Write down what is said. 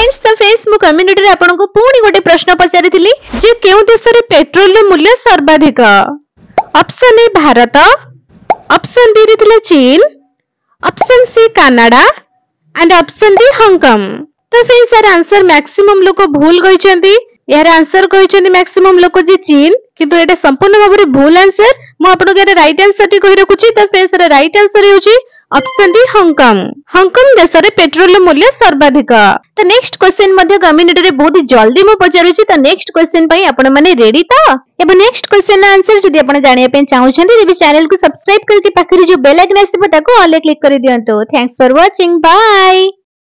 Friends ତ friends ମୁଁ କମ୍ୟୁନିଟିରେ ଆପଣଙ୍କୁ ପୁଣି ଗୋଟେ ପ୍ରଶ୍ନ ପଚାରିଥିଲି ଯେ କେଉଁ ଦେଶରେ ପେଟ୍ରୋଲର ମୂଲ୍ୟ ସର୍ବାଧିକ option A Bharat option B ରେ ଥିଲା ଚୀନ option C Canada and option D Hong Kong ତ ଫ୍ରେଣ୍ଡସ୍ ଏହାର ଆନ୍ସର ମ୍ୟାକ୍ସିମମ୍ ଲୋକ ଭୁଲ କହିଛନ୍ତି ଏହାର ଆନ୍ସର କହିଛନ୍ତି ମ୍ୟାକ୍ସିମମ୍ ଲୋକ ଯେ ଚୀନ କିନ୍ତୁ ଏଇଟା ସମ୍ପୂର୍ଣ୍ଣ ଭାବରେ ଭୁଲ ଆନ୍ସର ମୁଁ ଆପଣଙ୍କୁ ଏହାର ରାଇଟ୍ ଆନ୍ସର ଟି କହି ରଖୁଛି ତ ଫ୍ରେଣ୍ଡସ୍ ଏହାର ରାଇଟ୍ ଆନ୍ସର ହେଉଛି option D Hong Kong Hong Kong देश में पेट्रोल मूल्य सर्वाधिक। तो नेक्स्ट क्वेश्चन गमिनेटर बहुत जल्दी मुझे पचारुची। तो नेक्स्ट क्वेश्चन आपण मैंने रेडी तो एवं नेक्स्ट क्वेश्चन आंसर जब आप जानापी चाहते तेज चैनल को सब्सक्राइब करके पाखे जो बेल आइकन आसो ऑल क्लिक कर दिखाँ थैंक्स फॉर वाचिंग बाय